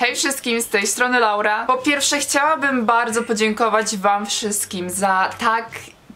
Hej wszystkim, z tej strony Laura. Po pierwsze chciałabym bardzo podziękować wam wszystkim za tak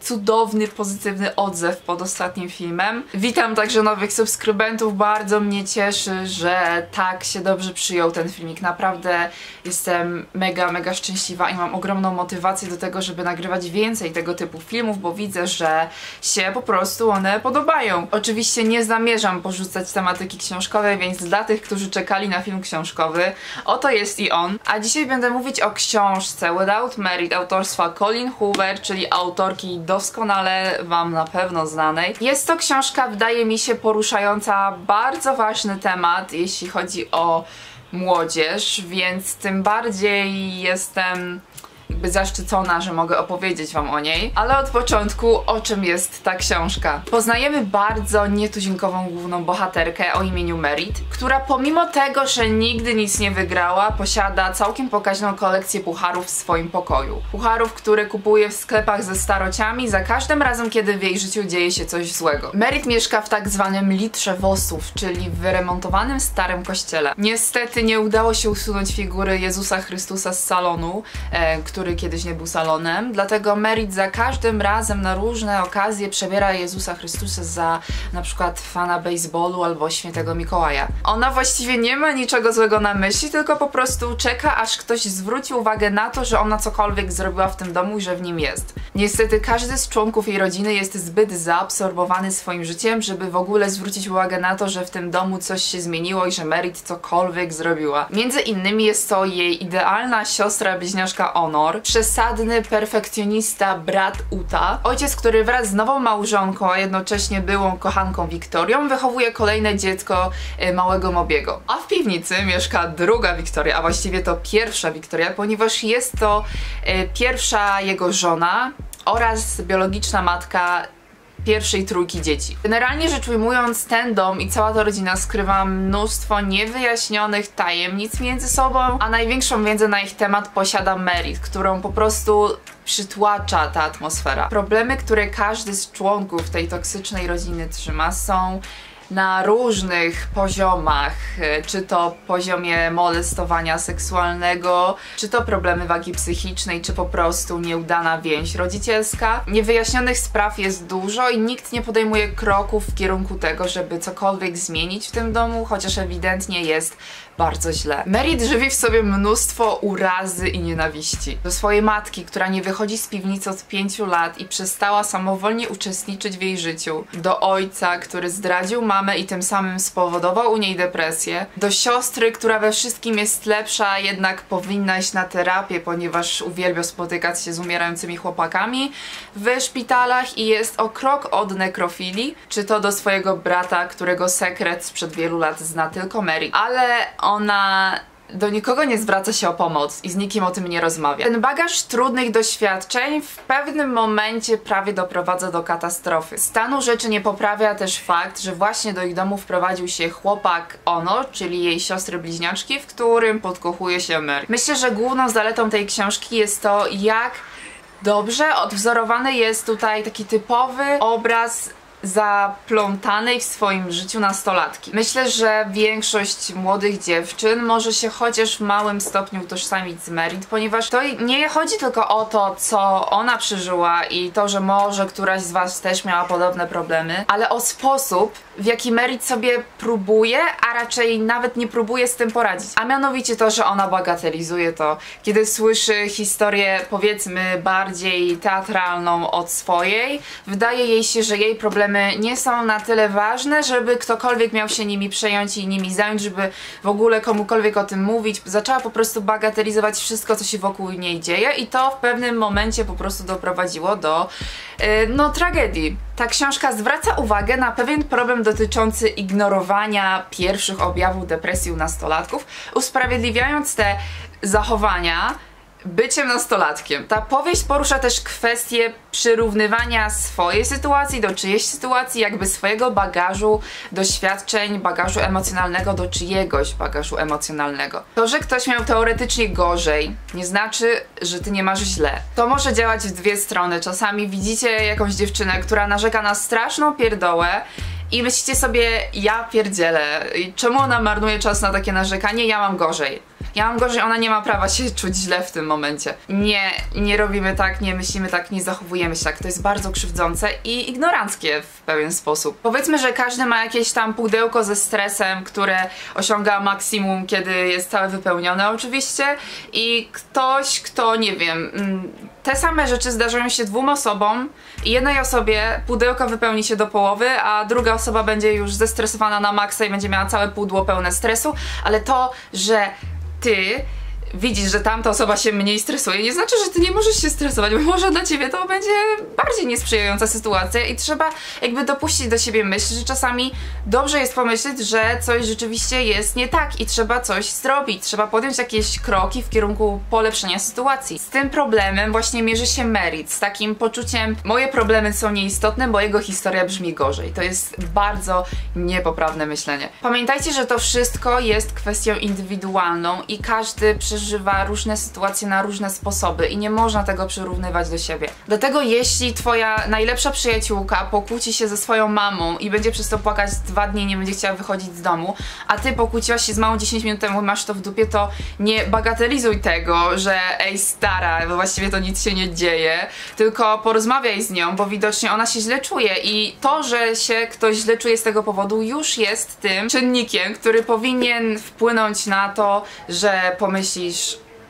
cudowny, pozytywny odzew pod ostatnim filmem. Witam także nowych subskrybentów, bardzo mnie cieszy, że tak się dobrze przyjął ten filmik. Naprawdę jestem mega, mega szczęśliwa i mam ogromną motywację do tego, żeby nagrywać więcej tego typu filmów, bo widzę, że się po prostu one podobają. Oczywiście nie zamierzam porzucać tematyki książkowej, więc dla tych, którzy czekali na film książkowy, oto jest i on. A dzisiaj będę mówić o książce Without Merit autorstwa Colin Hoover, czyli autorki do doskonale Wam na pewno znanej. Jest to książka, wydaje mi się, poruszająca bardzo ważny temat, jeśli chodzi o młodzież, więc tym bardziej jestem jakby zaszczycona, że mogę opowiedzieć wam o niej. Ale od początku, o czym jest ta książka? Poznajemy bardzo nietuzinkową główną bohaterkę o imieniu Merit, która pomimo tego, że nigdy nic nie wygrała, posiada całkiem pokaźną kolekcję pucharów w swoim pokoju. Pucharów, które kupuje w sklepach ze starociami za każdym razem, kiedy w jej życiu dzieje się coś złego. Merit mieszka w tak zwanym litrze wosów, czyli w wyremontowanym starym kościele. Niestety nie udało się usunąć figury Jezusa Chrystusa z salonu, e, który kiedyś nie był salonem, dlatego Merit za każdym razem na różne okazje przebiera Jezusa Chrystusa za na przykład fana baseballu albo świętego Mikołaja. Ona właściwie nie ma niczego złego na myśli, tylko po prostu czeka, aż ktoś zwróci uwagę na to, że ona cokolwiek zrobiła w tym domu i że w nim jest. Niestety każdy z członków jej rodziny jest zbyt zaabsorbowany swoim życiem, żeby w ogóle zwrócić uwagę na to, że w tym domu coś się zmieniło i że Merit cokolwiek zrobiła. Między innymi jest to jej idealna siostra bliźniaczka Przesadny perfekcjonista brat Uta, ojciec, który wraz z nową małżonką, a jednocześnie byłą kochanką Wiktorią, wychowuje kolejne dziecko e, małego Mobiego. A w piwnicy mieszka druga Wiktoria, a właściwie to pierwsza Wiktoria, ponieważ jest to e, pierwsza jego żona oraz biologiczna matka pierwszej trójki dzieci. Generalnie rzecz ujmując, ten dom i cała ta rodzina skrywa mnóstwo niewyjaśnionych tajemnic między sobą, a największą wiedzę na ich temat posiada Merit, którą po prostu przytłacza ta atmosfera. Problemy, które każdy z członków tej toksycznej rodziny trzyma są na różnych poziomach, e, czy to poziomie molestowania seksualnego, czy to problemy wagi psychicznej, czy po prostu nieudana więź rodzicielska. Niewyjaśnionych spraw jest dużo i nikt nie podejmuje kroków w kierunku tego, żeby cokolwiek zmienić w tym domu, chociaż ewidentnie jest bardzo źle. Merit żywi w sobie mnóstwo urazy i nienawiści. Do swojej matki, która nie wychodzi z piwnicy od pięciu lat i przestała samowolnie uczestniczyć w jej życiu. Do ojca, który zdradził mamę i tym samym spowodował u niej depresję. Do siostry, która we wszystkim jest lepsza, jednak powinna iść na terapię, ponieważ uwielbia spotykać się z umierającymi chłopakami w szpitalach i jest o krok od nekrofilii. Czy to do swojego brata, którego sekret sprzed wielu lat zna tylko Mary. Ale ona do nikogo nie zwraca się o pomoc i z nikim o tym nie rozmawia. Ten bagaż trudnych doświadczeń w pewnym momencie prawie doprowadza do katastrofy. Stanu rzeczy nie poprawia też fakt, że właśnie do ich domu wprowadził się chłopak Ono, czyli jej siostry bliźniaczki, w którym podkochuje się Mary. Myślę, że główną zaletą tej książki jest to, jak dobrze odwzorowany jest tutaj taki typowy obraz zaplątanej w swoim życiu nastolatki. Myślę, że większość młodych dziewczyn może się chociaż w małym stopniu utożsamić z Merit, ponieważ to nie chodzi tylko o to, co ona przeżyła i to, że może któraś z was też miała podobne problemy, ale o sposób, w jaki Merit sobie próbuje, a raczej nawet nie próbuje z tym poradzić. A mianowicie to, że ona bagatelizuje to, kiedy słyszy historię powiedzmy bardziej teatralną od swojej, wydaje jej się, że jej problemy nie są na tyle ważne, żeby ktokolwiek miał się nimi przejąć i nimi zająć, żeby w ogóle komukolwiek o tym mówić. Zaczęła po prostu bagatelizować wszystko, co się wokół niej dzieje i to w pewnym momencie po prostu doprowadziło do yy, no tragedii. Ta książka zwraca uwagę na pewien problem dotyczący ignorowania pierwszych objawów depresji u nastolatków, usprawiedliwiając te zachowania byciem nastolatkiem. Ta powieść porusza też kwestię przyrównywania swojej sytuacji do czyjejś sytuacji, jakby swojego bagażu, doświadczeń, bagażu emocjonalnego do czyjegoś bagażu emocjonalnego. To, że ktoś miał teoretycznie gorzej, nie znaczy, że ty nie masz źle. To może działać w dwie strony. Czasami widzicie jakąś dziewczynę, która narzeka na straszną pierdołę i myślicie sobie, ja pierdzielę, czemu ona marnuje czas na takie narzekanie, ja mam gorzej Ja mam gorzej, ona nie ma prawa się czuć źle w tym momencie. Nie, nie robimy tak, nie myślimy tak, nie zachowujemy się tak. To jest bardzo krzywdzące i ignoranckie w pewien sposób. Powiedzmy, że każdy ma jakieś tam pudełko ze stresem, które osiąga maksimum, kiedy jest całe wypełnione oczywiście i ktoś, kto, nie wiem, mm, te same rzeczy zdarzają się dwóm osobom i jednej osobie pudełko wypełni się do połowy, a druga osoba będzie już zestresowana na maksa i będzie miała całe pudło pełne stresu, ale to, że ty widzisz, że tamta osoba się mniej stresuje, nie znaczy, że ty nie możesz się stresować, bo może dla ciebie to będzie bardziej niesprzyjająca sytuacja i trzeba jakby dopuścić do siebie myśl, że czasami dobrze jest pomyśleć, że coś rzeczywiście jest nie tak i trzeba coś zrobić, trzeba podjąć jakieś kroki w kierunku polepszenia sytuacji. Z tym problemem właśnie mierzy się Merit, z takim poczuciem moje problemy są nieistotne, bo jego historia brzmi gorzej. To jest bardzo niepoprawne myślenie. Pamiętajcie, że to wszystko jest kwestią indywidualną i każdy przeżywa przeżywa różne sytuacje na różne sposoby i nie można tego przyrównywać do siebie. Dlatego jeśli twoja najlepsza przyjaciółka pokłóci się ze swoją mamą i będzie przez to płakać dwa dni, nie będzie chciała wychodzić z domu, a ty pokłóciłaś się z mamą 10 minut temu masz to w dupie, to nie bagatelizuj tego, że ej stara, bo właściwie to nic się nie dzieje, tylko porozmawiaj z nią, bo widocznie ona się źle czuje i to, że się ktoś źle czuje z tego powodu już jest tym czynnikiem, który powinien wpłynąć na to, że pomyślisz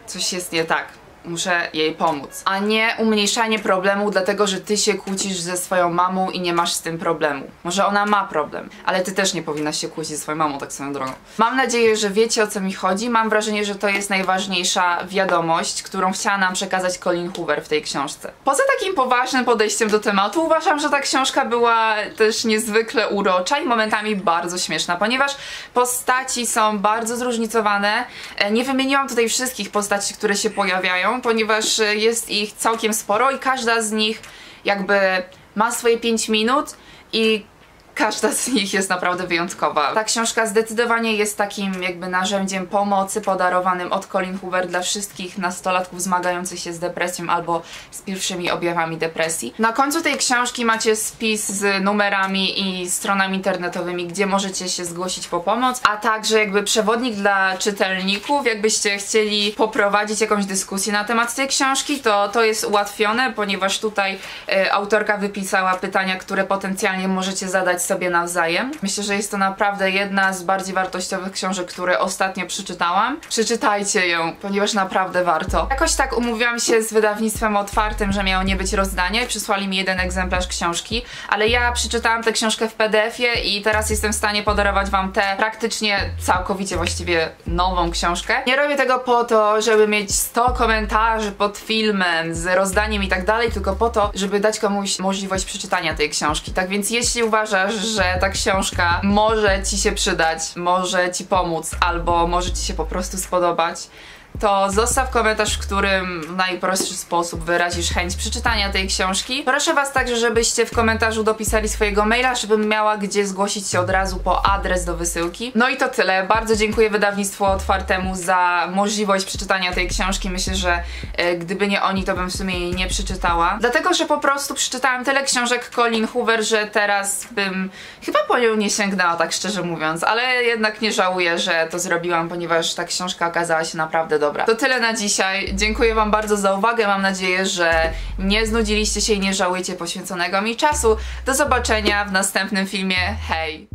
coś jest nie tak muszę jej pomóc. A nie umniejszanie problemu dlatego, że ty się kłócisz ze swoją mamą i nie masz z tym problemu. Może ona ma problem, ale ty też nie powinnaś się kłócić ze swoją mamą tak swoją drogą. Mam nadzieję, że wiecie o co mi chodzi. Mam wrażenie, że to jest najważniejsza wiadomość, którą chciała nam przekazać Colin Hoover w tej książce. Poza takim poważnym podejściem do tematu, uważam, że ta książka była też niezwykle urocza i momentami bardzo śmieszna, ponieważ postaci są bardzo zróżnicowane. E, nie wymieniłam tutaj wszystkich postaci, które się pojawiają, ponieważ e, jest ich całkiem sporo i każda z nich jakby ma swoje 5 minut i Każda z nich jest naprawdę wyjątkowa. Ta książka zdecydowanie jest takim jakby narzędziem pomocy podarowanym od Colin Hoover dla wszystkich nastolatków zmagających się z depresją albo z pierwszymi objawami depresji. Na końcu tej książki macie spis z numerami i stronami internetowymi, gdzie możecie się zgłosić po pomoc, a także jakby przewodnik dla czytelników, jakbyście chcieli poprowadzić jakąś dyskusję na temat tej książki, to to jest ułatwione, ponieważ tutaj y, autorka wypisała pytania, które potencjalnie możecie zadać sobie nawzajem. Myślę, że jest to naprawdę jedna z bardziej wartościowych książek, które ostatnio przeczytałam. Przeczytajcie ją, ponieważ naprawdę warto. Jakoś tak umówiłam się z wydawnictwem otwartym, że miało nie być rozdanie przysłali mi jeden egzemplarz książki, ale ja przeczytałam tę książkę w PDF-ie i teraz jestem w stanie podarować wam tę praktycznie całkowicie właściwie nową książkę. Nie robię tego po to, żeby mieć 100 komentarzy pod filmem z rozdaniem i tak dalej, tylko po to, żeby dać komuś możliwość przeczytania tej książki. Tak więc jeśli uważasz, że ta książka może ci się przydać, może ci pomóc, albo może ci się po prostu spodobać, to zostaw komentarz, w którym w najprostszy sposób wyrazisz chęć przeczytania tej książki. Proszę Was także, żebyście w komentarzu dopisali swojego maila, żebym miała gdzie zgłosić się od razu po adres do wysyłki. No i to tyle. Bardzo dziękuję wydawnictwu otwartemu za możliwość przeczytania tej książki. Myślę, że e, gdyby nie oni, to bym w sumie jej nie przeczytała. Dlatego, że po prostu przeczytałam tyle książek Colin Hoover, że teraz bym chyba po nią nie sięgnęła, tak szczerze mówiąc. Ale jednak nie żałuję, że to zrobiłam, ponieważ ta książka okazała się naprawdę dobra. To tyle na dzisiaj. Dziękuję Wam bardzo za uwagę. Mam nadzieję, że nie znudziliście się i nie żałujecie poświęconego mi czasu. Do zobaczenia w następnym filmie. Hej!